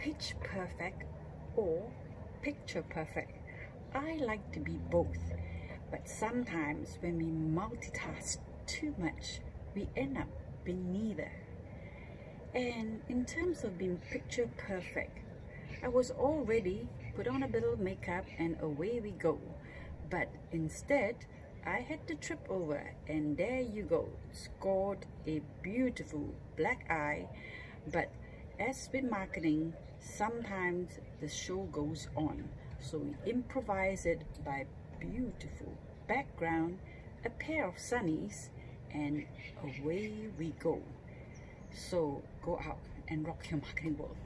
pitch perfect or picture perfect. I like to be both, but sometimes when we multitask too much, we end up being neither. And in terms of being picture perfect, I was all ready, put on a bit of makeup and away we go. But instead, I had to trip over and there you go, scored a beautiful black eye. But as with marketing, sometimes the show goes on. So we improvise it by beautiful background, a pair of sunnies, and away we go. So go out and rock your marketing world.